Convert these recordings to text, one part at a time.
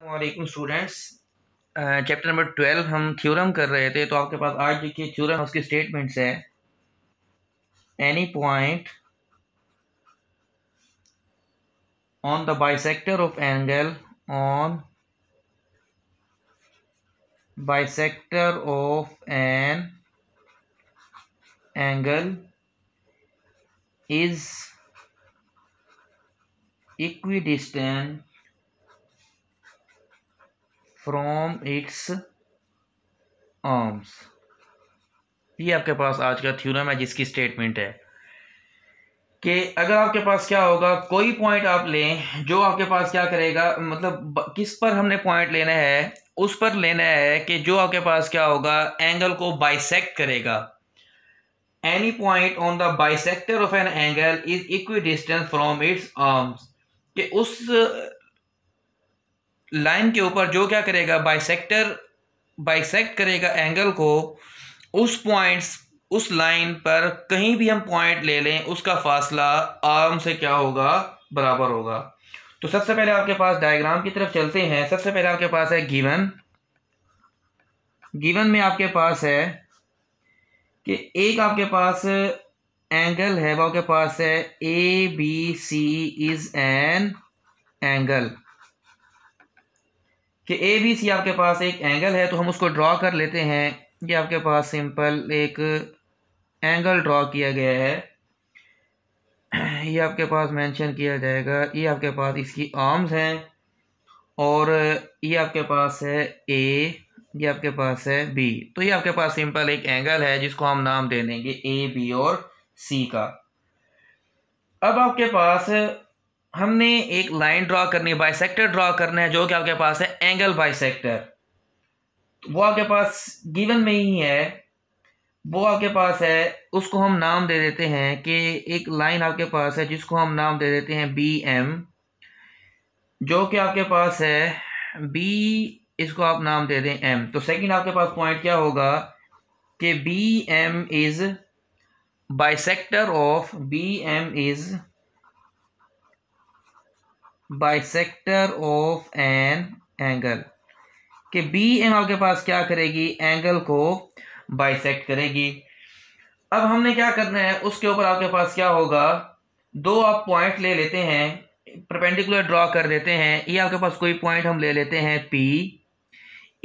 वालेकुम students chapter number twelve हम theorem कर रहे थे तो आपके पास आज देखिए थ्योरम उसके स्टेटमेंट्स है। Any point on the bisector of angle on bisector of an angle is equidistant from its arms ये आपके पास आज का थ्योरम है, जिसकी स्टेटमेंट है कि अगर आपके पास क्या होगा, कोई पॉइंट आप लें, जो आपके पास क्या करेगा मतलब किस पर हमने पॉइंट लेना है, उस पर लेना है कि जो आपके पास क्या होगा एंगल को बाइसेक्ट करेगा। Any point on the bisector of an angle is equi distance from its arms कि उस लाइन के ऊपर जो क्या करेगा बाइसेक्टर बाइसेक्ट करेगा एंगल को, उस पॉइंट्स उस लाइन पर कहीं भी हम पॉइंट ले लें, उसका फासला आर्म से क्या होगा, बराबर होगा। तो सबसे पहले आपके पास डायग्राम की तरफ़ चलते हैं। सबसे पहले आपके पास है गिवन गिवन में आपके पास है कि एक आपके पास एंगल है, वो आपके पास है A B C is an angle कि ए बी सी आपके पास एक एंगल है तो हम उसको ड्रॉ कर लेते हैं ये आपके पास सिंपल एक एंगल ड्रॉ किया गया है। ये आपके पास मेंशन किया जाएगा, ये आपके पास इसकी आर्म्स हैं, और ये आपके पास है ए ये आपके पास है बी तो ये आपके पास सिंपल एक एंगल है, जिसको हम नाम दे देंगे ए बी और सी का। अब आपके पास हमने एक लाइन ड्रॉ करनी है बाइसेक्टर ड्रॉ करना है, जो कि आपके पास है एंगल बाइसेक्टर तो वो आपके पास गिवन में ही है. वो आपके पास है, उसको हम नाम दे देते हैं कि एक लाइन आपके पास है, जिसको हम नाम दे देते हैं बी एम जो कि आपके पास है बी इसको आप नाम दे दें एम तो सेकंड आपके पास पॉइंट क्या होगा? कि B M is bisector of B M is bisector of an angle कि बी एम आपके पास क्या करेगी? एंगल को बाइसेक्ट करेगी। अब हमने क्या करना है? उसके ऊपर आपके पास क्या होगा? दो आप पॉइंट ले लेते हैं परपेंडिकुलर ड्रॉ कर देते हैं। ये आपके पास कोई पॉइंट हम ले लेते हैं पी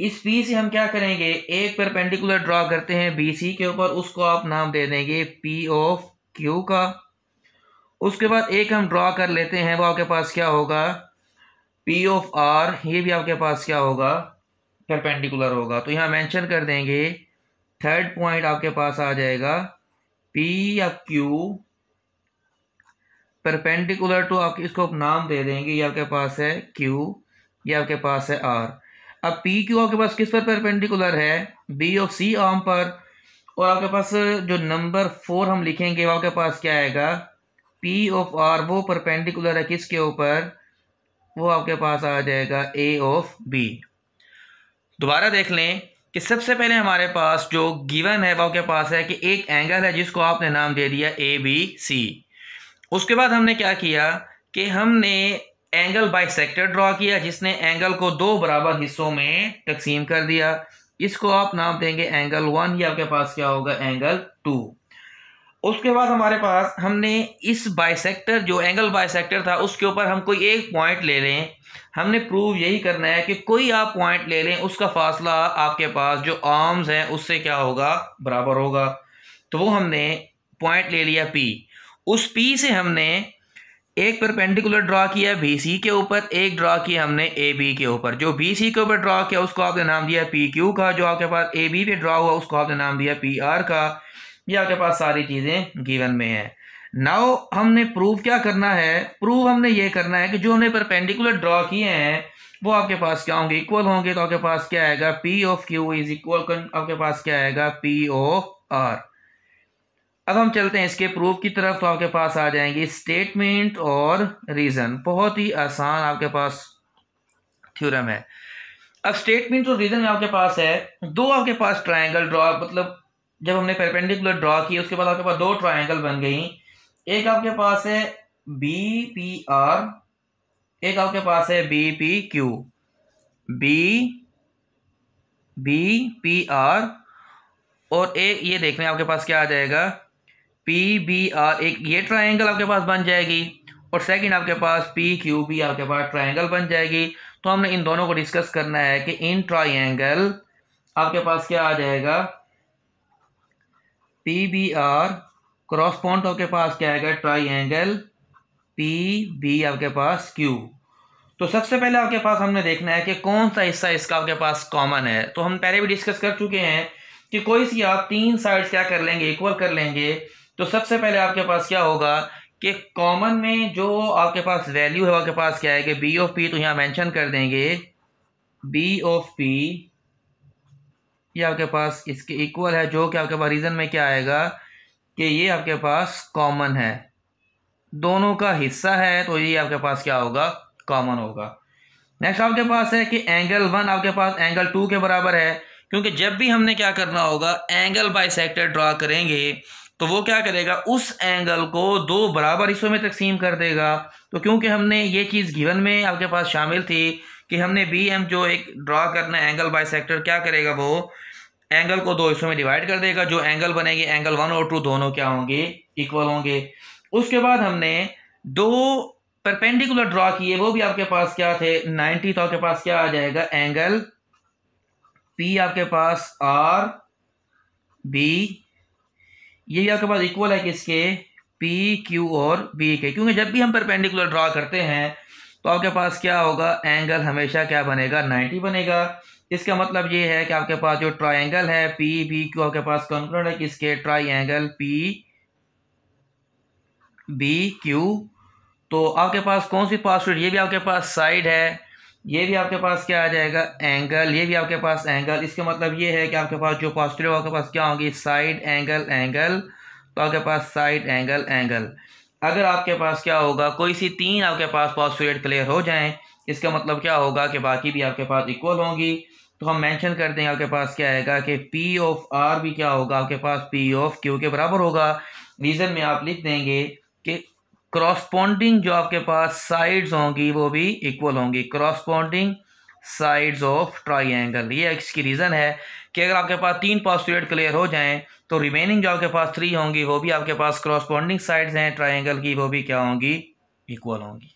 इस पी से हम क्या करेंगे? एक परपेंडिकुलर ड्रॉ करते हैं बी सी के ऊपर, उसको आप नाम दे देंगे पी ऑफ़ क्यू का। उसके बाद एक हम ड्रॉ कर लेते हैं, वो आपके पास क्या होगा? पी ऑफ़ आर ये भी आपके पास क्या होगा? परपेंडिकुलर होगा। तो यहाँ मेंशन कर देंगे थर्ड पॉइंट आपके पास आ जाएगा। पी या क्यू परपेंडिकुलर टू आप इसको आप नाम दे देंगे, ये आपके पास है क्यू ये आपके पास है आर अब पी क्यू आपके पास किस पर परपेंडिकुलर है? बी ऑफ़ सी आर्म पर। और आपके पास जो नंबर फोर हम लिखेंगे, वो आपके पास क्या आएगा? पी ऑफ़ आर वो परपेंडिकुलर है किसके ऊपर, वो आपके पास आ जाएगा ए ऑफ़ बी दोबारा देख लें कि सबसे पहले हमारे पास जो गिवन है, वो आपके पास है कि एक एंगल है जिसको आपने नाम दे दिया ए बी सी उसके बाद हमने क्या किया कि हमने एंगल बाई सेक्टर ड्रॉ किया, जिसने एंगल को दो बराबर हिस्सों में तकसीम कर दिया। इसको आप नाम देंगे एंगल वन या आपके पास क्या होगा? एंगल टू उसके बाद हमारे पास हमने इस बाइसेक्टर जो एंगल बाइसेक्टर था, उसके ऊपर हम कोई एक पॉइंट ले लें। हमने प्रूव यही करना है कि कोई आप पॉइंट ले लें, उसका फासला आपके पास जो आर्म्स हैं, उससे क्या होगा? बराबर होगा। तो वो हमने पॉइंट ले लिया पी उस पी से हमने एक परपेंडिकुलर ड्रा किया बी सी के ऊपर, एक ड्रा किया हमने ए बी के ऊपर। जो बी सी के ऊपर ड्रा किया, उसको आपने नाम दिया पी क्यू का। जो आपके पास ए बी पे ड्रा हुआ, उसको आपने नाम दिया पी आर का। ये आपके पास सारी चीज़ें गिवन में है। नाउ हमने प्रूव क्या करना है? प्रूव हमने ये करना है कि जो हमने परपेंडिकुलर ड्रॉ किए हैं, वो आपके पास क्या होंगे? इक्वल होंगे तो आपके पास क्या आएगा? P of Q is equal आपके पास क्या आएगा? पी ऑफ़ आर अब हम चलते हैं इसके प्रूफ की तरफ़ तो आपके पास आ जाएँगे स्टेटमेंट और रीज़न बहुत ही आसान आपके पास थ्योरम है। अब स्टेटमेंट और रीज़न आपके पास है। दो आपके पास ट्रायंगल ड्रॉ मतलब जब हमने परपेंडिकुलर ड्रॉ किया उसके बाद आपके पास दो ट्राइंगल बन गई। एक आपके पास है बी पी आर एक आपके पास है B P Q B B P R और ए, ये देख लें आपके पास क्या आ जाएगा? पी बी आर एक ये ट्राइंगल आपके पास बन जाएगी, और सेकंड आपके पास पी क्यू बी आपके पास ट्राइंगल बन जाएगी। तो हमने इन दोनों को डिस्कस करना है कि इन ट्राइंगल आपके पास क्या आ जाएगा? P B R cross point आपके पास क्या आएगा? ट्राई एंगल पी बी आपके पास क्यू तो सबसे पहले आपके पास हमने देखना है कि कौन सा हिस्सा इसका आपके पास कॉमन है। तो हम पहले भी डिस्कस कर चुके हैं कि कोई सी आप तीन साइड्स क्या कर लेंगे इक्वल कर लेंगे। तो सबसे पहले आपके पास क्या होगा कि कॉमन में जो आपके पास वैल्यू है, आपके पास क्या है कि बी ऑफ़ पी तो यहाँ मेंशन कर देंगे। बी ऑफ़ पी ये आपके पास इसके इक्वल है, जो कि आपके पास रीज़न में क्या आएगा कि ये आपके पास कॉमन है। दोनों का हिस्सा है तो ये आपके पास क्या होगा? कॉमन होगा। नेक्स्ट आपके पास है कि एंगल वन आपके पास एंगल टू के बराबर है, क्योंकि जब भी हमने क्या करना होगा एंगल बाई सेक्टर ड्रा करेंगे तो वो क्या करेगा? उस एंगल को दो बराबर हिस्सों में तकसीम कर देगा। तो क्योंकि हमने ये चीज़ गिवन में आपके पास शामिल थी कि हमने बी एम जो एक ड्रा करना है एंगल बाई सेक्टर क्या करेगा वो? एंगल को दो हिस्सों में डिवाइड कर देगा, जो एंगल बनेगी एंगल वन और टू दोनों क्या होंगे? इक्वल होंगे। उसके बाद हमने दो परपेंडिकुलर ड्रॉ किए, वो भी आपके पास क्या थे? 90 तो आपके पास क्या आ जाएगा? एंगल पी आपके पास आर बी ये भी आपके पास इक्वल है किसके? पी क्यू और बी के। क्योंकि जब भी हम परपेंडिकुलर ड्रा करते हैं तो आपके पास क्या होगा एंगल हमेशा क्या बनेगा 90 बनेगा इसका मतलब ये है कि आपके पास जो ट्राइंगल है पी बी क्यू आपके पास कॉन्फ्रेंट है किसके ट्राइंगल पी बी क्यू तो आपके पास कौन सी पासवर्ड ये भी आपके पास साइड है ये भी आपके पास क्या आ जाएगा एंगल ये भी आपके पास एंगल इसका मतलब ये है कि आपके पास जो पॉजिटिव आपके पास क्या होगी साइड एंगल एंगल तो आपके पास साइड एंगल एंगल अगर आपके पास क्या होगा, कोई सी तीन आपके पास पॉजिटिव क्लियर हो जाएँ, इसका मतलब क्या होगा कि बाकी भी आपके पास इक्वल होंगी। तो हम मेंशन कर देंगे आपके पास क्या आएगा कि पी ऑफ़ आर भी क्या होगा, आपके पास पी ऑफ़ क्यू के बराबर होगा। रीज़न में आप लिख देंगे कि क्रॉसपॉन्डिंग जो आपके पास साइड्स होंगी, वो भी इक्वल होंगी। क्रॉसपॉन्डिंग साइड्स ऑफ़ ट्राइंगल ये इसकी रीज़न है कि अगर आपके पास तीन पॉस्टुलेट क्लियर हो जाएँ तो रिमेनिंग जो आपके पास थ्री होंगी, वो भी आपके पास क्रॉसपॉन्डिंग साइड्स हैं ट्राइंगल की, वो भी क्या होंगी? इक्वल होंगी।